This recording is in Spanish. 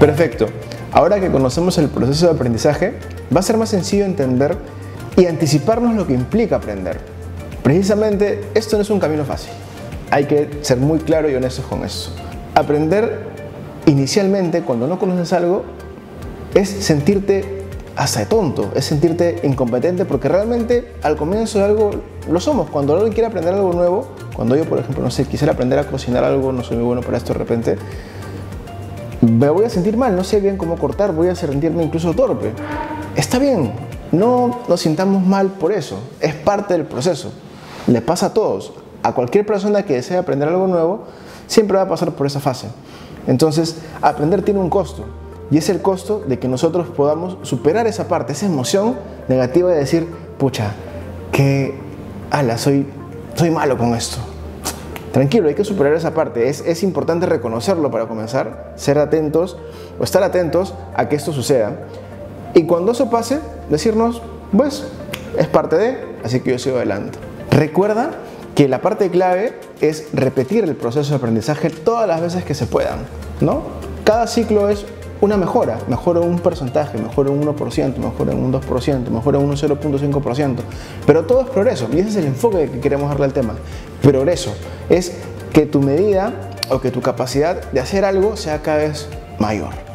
Perfecto. Ahora que conocemos el proceso de aprendizaje, va a ser más sencillo entender y anticiparnos lo que implica aprender. Precisamente esto no es un camino fácil. Hay que ser muy claro y honestos con eso. Aprender inicialmente, cuando no conoces algo, es sentirte hasta tonto, es sentirte incompetente porque realmente al comienzo de algo lo somos. Cuando alguien quiere aprender algo nuevo, cuando yo, por ejemplo, no sé, quisiera aprender a cocinar algo, no soy muy bueno para esto de repente, me voy a sentir mal, no sé bien cómo cortar, voy a sentirme incluso torpe. Está bien, no nos sintamos mal por eso, es parte del proceso. Le pasa a todos, a cualquier persona que desee aprender algo nuevo, siempre va a pasar por esa fase. Entonces, aprender tiene un costo. Y es el costo de que nosotros podamos superar esa parte, esa emoción negativa de decir, pucha, que, ala, soy, soy malo con esto. Tranquilo, hay que superar esa parte. Es, es importante reconocerlo para comenzar, ser atentos o estar atentos a que esto suceda. Y cuando eso pase, decirnos, pues, es parte de, así que yo sigo adelante. Recuerda que la parte clave es repetir el proceso de aprendizaje todas las veces que se puedan, ¿no? Cada ciclo es una mejora, mejora un porcentaje, mejora un 1%, mejora un 2%, mejora un 0.5%, pero todo es progreso y ese es el enfoque que queremos darle al tema. Progreso es que tu medida o que tu capacidad de hacer algo sea cada vez mayor.